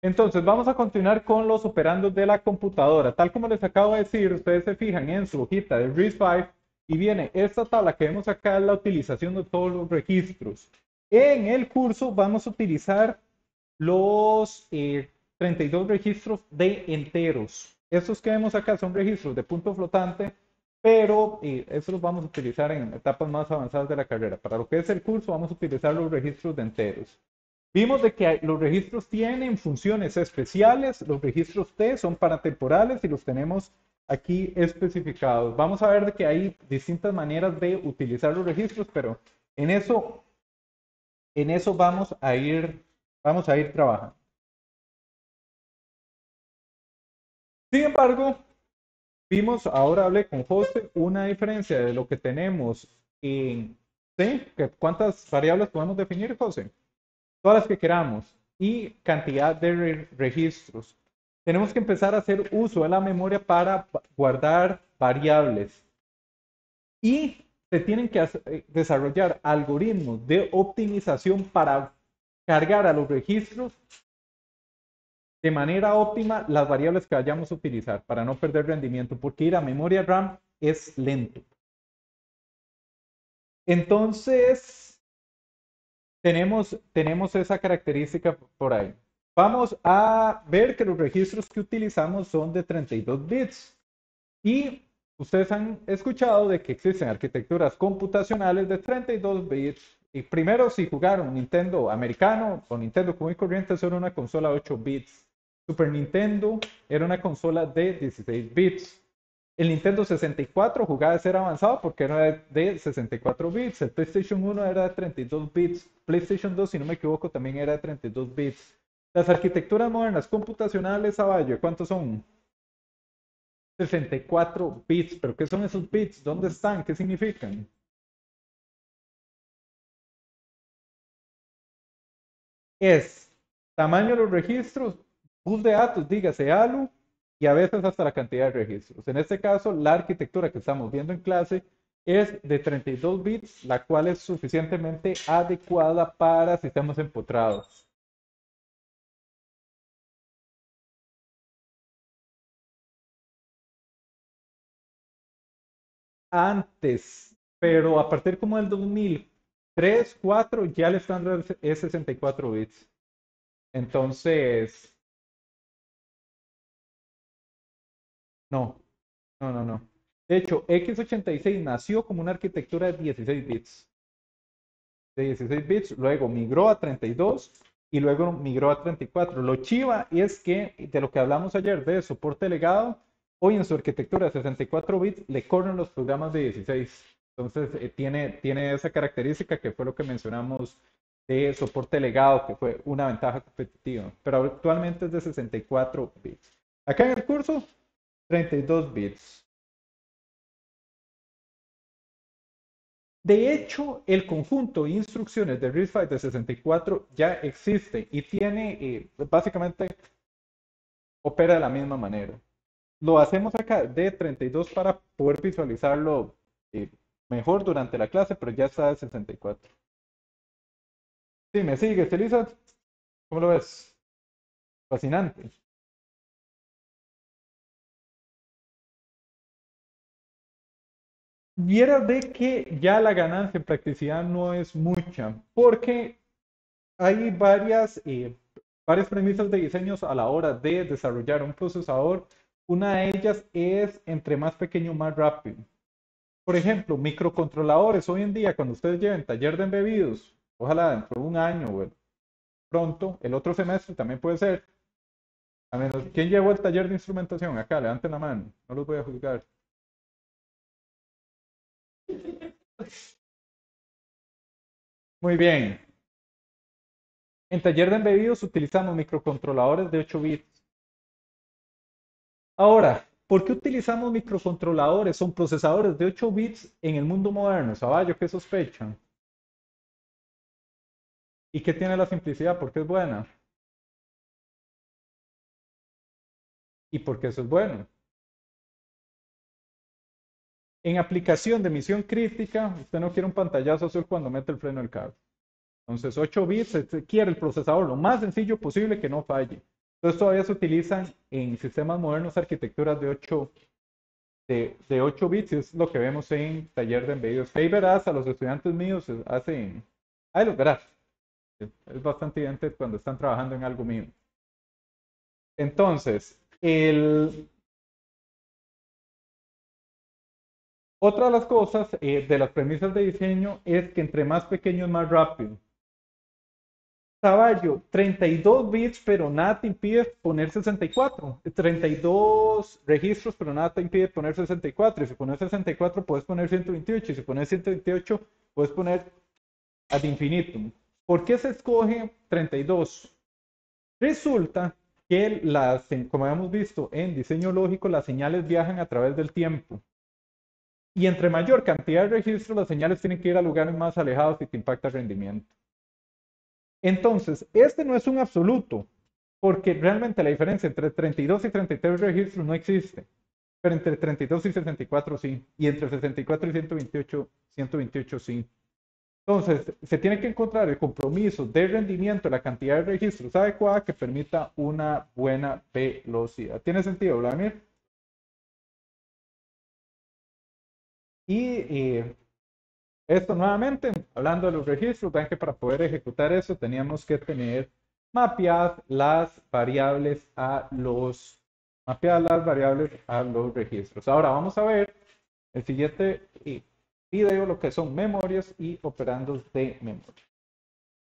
Entonces, vamos a continuar con los operandos de la computadora. Tal como les acabo de decir, ustedes se fijan en su hojita de RISC-V y viene esta tabla que vemos acá, la utilización de todos los registros. En el curso vamos a utilizar los 32 eh, registros de enteros. Estos que vemos acá son registros de punto flotante, pero eh, estos los vamos a utilizar en etapas más avanzadas de la carrera. Para lo que es el curso vamos a utilizar los registros de enteros. Vimos de que los registros tienen funciones especiales, los registros T son paratemporales y los tenemos aquí especificados. Vamos a ver de que hay distintas maneras de utilizar los registros, pero en eso, en eso vamos a ir, vamos a ir trabajando. Sin embargo, vimos, ahora hablé con José, una diferencia de lo que tenemos en T. ¿Cuántas variables podemos definir, José? Todas las que queramos y cantidad de registros. Tenemos que empezar a hacer uso de la memoria para guardar variables. Y se tienen que eh, desarrollar algoritmos de optimización para cargar a los registros de manera óptima las variables que vayamos a utilizar para no perder rendimiento, porque ir a memoria RAM es lento. Entonces, tenemos, tenemos esa característica por ahí. Vamos a ver que los registros que utilizamos son de 32 bits. Y ustedes han escuchado de que existen arquitecturas computacionales de 32 bits. Y primero, si jugaron Nintendo americano o Nintendo común y corriente, eso era una consola 8 bits. Super Nintendo era una consola de 16 bits. El Nintendo 64 jugaba de ser avanzado porque era de 64 bits. El PlayStation 1 era de 32 bits. PlayStation 2, si no me equivoco, también era de 32 bits. Las arquitecturas modernas computacionales, ¿cuántos son? 64 bits. ¿Pero qué son esos bits? ¿Dónde están? ¿Qué significan? Es tamaño de los registros, bus de datos, dígase ALU, y a veces hasta la cantidad de registros. En este caso, la arquitectura que estamos viendo en clase es de 32 bits, la cual es suficientemente adecuada para sistemas empotrados. Antes, pero a partir como del 2003, 4, ya el estándar es 64 bits. Entonces, No, no, no, no. De hecho, x86 nació como una arquitectura de 16 bits. De 16 bits, luego migró a 32 y luego migró a 34. Lo chiva es que, de lo que hablamos ayer de soporte legado, hoy en su arquitectura de 64 bits le corren los programas de 16. Entonces, eh, tiene, tiene esa característica que fue lo que mencionamos de soporte legado, que fue una ventaja competitiva. Pero actualmente es de 64 bits. Acá en el curso 32 bits. De hecho, el conjunto de instrucciones de RISC-V de 64 ya existe y tiene, eh, básicamente, opera de la misma manera. Lo hacemos acá de 32 para poder visualizarlo eh, mejor durante la clase, pero ya está de 64. Sí, me sigue, Elisa. ¿Cómo lo ves? Fascinante. Viera de que ya la ganancia en practicidad no es mucha, porque hay varias, eh, varias premisas de diseños a la hora de desarrollar un procesador. Una de ellas es entre más pequeño, más rápido. Por ejemplo, microcontroladores. Hoy en día, cuando ustedes lleven taller de embebidos, ojalá dentro de un año o pronto, el otro semestre también puede ser. A menos, ¿quién llevó el taller de instrumentación? Acá, levanten la mano, no los voy a juzgar. Muy bien. En taller de embebidos utilizamos microcontroladores de 8 bits. Ahora, ¿por qué utilizamos microcontroladores? Son procesadores de 8 bits en el mundo moderno. Saballo, ¿qué sospechan? ¿Y qué tiene la simplicidad? ¿Por qué es buena? ¿Y por qué eso es bueno? En aplicación de misión crítica, usted no quiere un pantallazo azul cuando mete el freno del carro. Entonces, 8 bits, quiere el procesador lo más sencillo posible que no falle. Entonces todavía se utilizan en sistemas modernos arquitecturas de 8, de, de 8 bits, es lo que vemos en taller de embebidos. Ahí verás a los estudiantes míos hacen, ahí los verás. Es bastante evidente cuando están trabajando en algo mío. Entonces, el, otra de las cosas eh, de las premisas de diseño es que entre más pequeño es más rápido. Caballo, 32 bits, pero nada te impide poner 64. 32 registros, pero nada te impide poner 64. Y si pones 64, puedes poner 128. Y si pones 128, puedes poner ad infinitum. ¿Por qué se escoge 32? Resulta que las, como hemos visto en diseño lógico, las señales viajan a través del tiempo. Y entre mayor cantidad de registros, las señales tienen que ir a lugares más alejados y que impacta el rendimiento. Entonces, este no es un absoluto, porque realmente la diferencia entre 32 y 33 registros no existe, pero entre 32 y 64 sí, y entre 64 y 128, 128 sí. Entonces, se tiene que encontrar el compromiso de rendimiento, la cantidad de registros adecuada que permita una buena velocidad. ¿Tiene sentido, Vladimir? Y eh, esto nuevamente, hablando de los registros, ven que para poder ejecutar eso teníamos que tener mapeadas las variables a los mapeadas las variables a los registros. Ahora vamos a ver el siguiente video lo que son memorias y operandos de memoria.